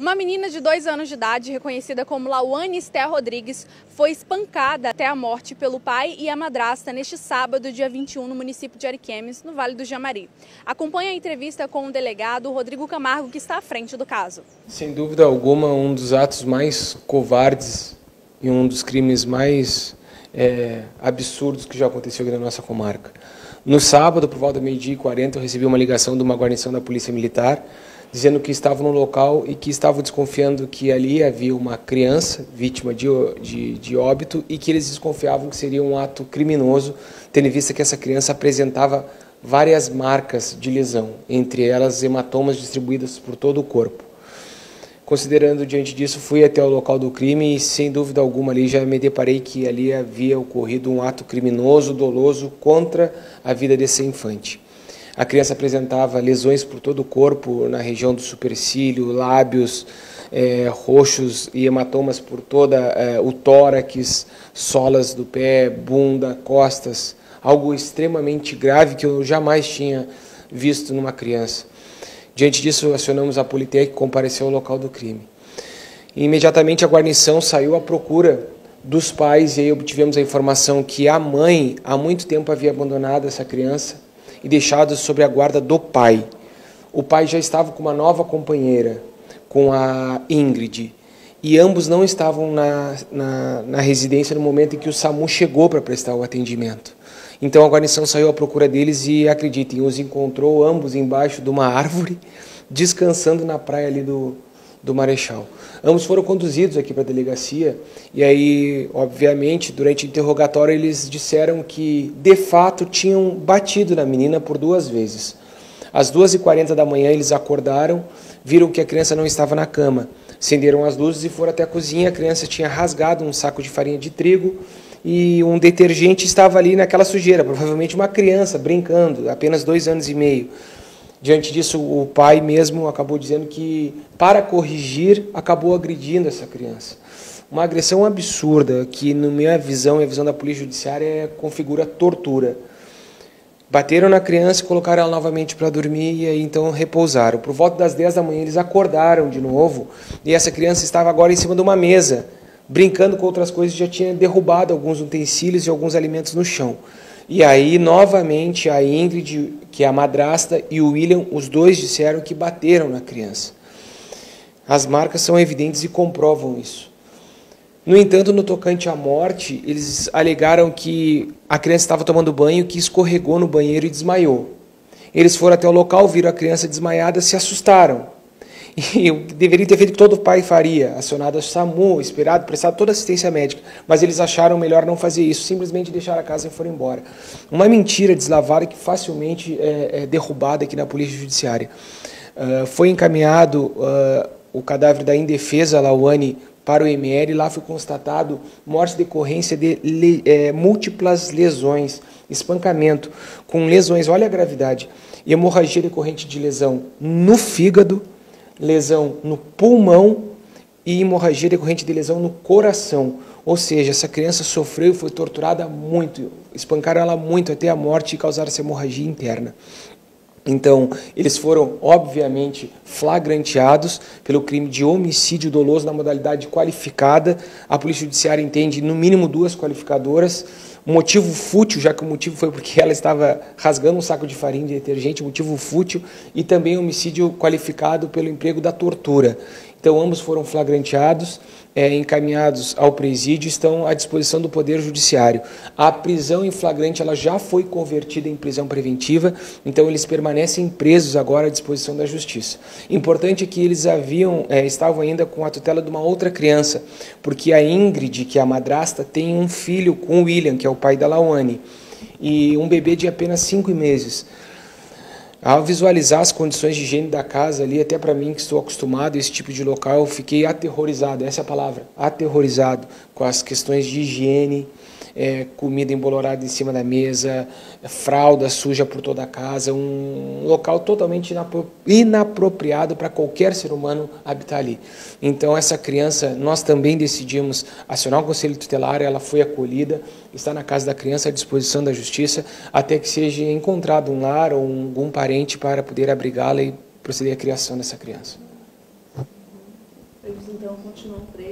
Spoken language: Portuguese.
Uma menina de dois anos de idade, reconhecida como Lauane Esther Rodrigues, foi espancada até a morte pelo pai e a madrasta neste sábado, dia 21, no município de Ariquemes, no Vale do Jamari. Acompanhe a entrevista com o delegado Rodrigo Camargo, que está à frente do caso. Sem dúvida alguma, um dos atos mais covardes e um dos crimes mais é, absurdos que já aconteceu aqui na nossa comarca. No sábado, por volta do meio-dia e 40, eu recebi uma ligação de uma guarnição da Polícia Militar dizendo que estavam no local e que estavam desconfiando que ali havia uma criança vítima de, de, de, óbito e que eles desconfiavam que seria um ato criminoso, tendo em vista que essa criança apresentava várias marcas de lesão, entre elas hematomas distribuídas por todo o corpo. Considerando diante disso, fui até o local do crime e, sem dúvida alguma, ali já me deparei que ali havia ocorrido um ato criminoso, doloso, contra a vida desse infante. A criança apresentava lesões por todo o corpo, na região do supercílio, lábios é, roxos e hematomas por toda é, o tórax, solas do pé, bunda, costas, algo extremamente grave que eu jamais tinha visto numa criança. Diante disso, acionamos a Politec que compareceu ao local do crime. E, imediatamente a guarnição saiu à procura dos pais e aí obtivemos a informação que a mãe há muito tempo havia abandonado essa criança e deixado sob a guarda do pai. O pai já estava com uma nova companheira, com a Ingrid, e ambos não estavam na, na, na residência no momento em que o SAMU chegou para prestar o atendimento. Então a guarnição saiu à procura deles e, acreditem, os encontrou ambos embaixo de uma árvore, descansando na praia ali do, do Marechal. Ambos foram conduzidos aqui para a delegacia e aí, obviamente, durante o interrogatório eles disseram que de fato tinham batido na menina por duas vezes. Às 2h40 da manhã eles acordaram, viram que a criança não estava na cama, acenderam as luzes e foram até a cozinha. A criança tinha rasgado um saco de farinha de trigo e um detergente estava ali naquela sujeira, provavelmente uma criança brincando, apenas dois anos e meio. Diante disso, o pai mesmo acabou dizendo que, para corrigir, acabou agredindo essa criança. Uma agressão absurda, que, na minha visão e a visão da Polícia Judiciária, é, configura tortura. Bateram na criança colocaram ela novamente para dormir e aí então repousaram. Por volta das 10 da manhã eles acordaram de novo e essa criança estava agora em cima de uma mesa, brincando com outras coisas, já tinha derrubado alguns utensílios e alguns alimentos no chão. E aí, novamente, a Ingrid, que é a madrasta, e o William, os dois disseram que bateram na criança. As marcas são evidentes e comprovam isso. No entanto, no tocante à morte, eles alegaram que a criança estava tomando banho, que escorregou no banheiro e desmaiou. Eles foram até o local, viram a criança desmaiada, se assustaram e o deveria ter feito que todo pai faria, acionado a SAMU, esperado, prestado toda assistência médica, mas eles acharam melhor não fazer isso, simplesmente deixar a casa e foram embora. Uma mentira deslavada que facilmente é, é derrubada aqui na Polícia Judiciária. Uh, foi encaminhado uh, o cadáver da indefesa Lauane para o ML, lá foi constatado morte decorrência de le, é, múltiplas lesões, espancamento, com lesões, olha a gravidade, hemorragia decorrente de lesão no fígado, lesão no pulmão e hemorragia decorrente de lesão no coração. Ou seja, essa criança sofreu e foi torturada muito, espancaram ela muito até a morte e causaram essa hemorragia interna. Então, eles foram, obviamente, flagranteados pelo crime de homicídio doloso na modalidade qualificada. A Polícia Judiciária entende, no mínimo, duas qualificadoras motivo fútil, já que o motivo foi porque ela estava rasgando um saco de farinha de detergente, motivo fútil, e também homicídio qualificado pelo emprego da tortura. Então, ambos foram flagranteados, é, encaminhados ao presídio, estão à disposição do Poder Judiciário. A prisão em flagrante ela já foi convertida em prisão preventiva, então eles permanecem presos agora à disposição da Justiça. Importante é que eles haviam, é, estavam ainda com a tutela de uma outra criança, porque a Ingrid, que é a madrasta, tem um filho com o William, que é o pai da Lawane, e um bebê de apenas cinco meses. Ao visualizar as condições de higiene da casa ali, até para mim que estou acostumado a esse tipo de local, eu fiquei aterrorizado, essa é a palavra, aterrorizado com as questões de higiene, é, comida embolorada em cima da mesa, fralda suja por toda a casa, um local totalmente inapropriado para qualquer ser humano habitar ali. Então, essa criança, nós também decidimos acionar o Conselho Tutelar, ela foi acolhida, está na casa da criança à disposição da Justiça, até que seja encontrado um lar ou algum parente para poder abrigá-la e proceder à criação dessa criança. filhos então continuam presos.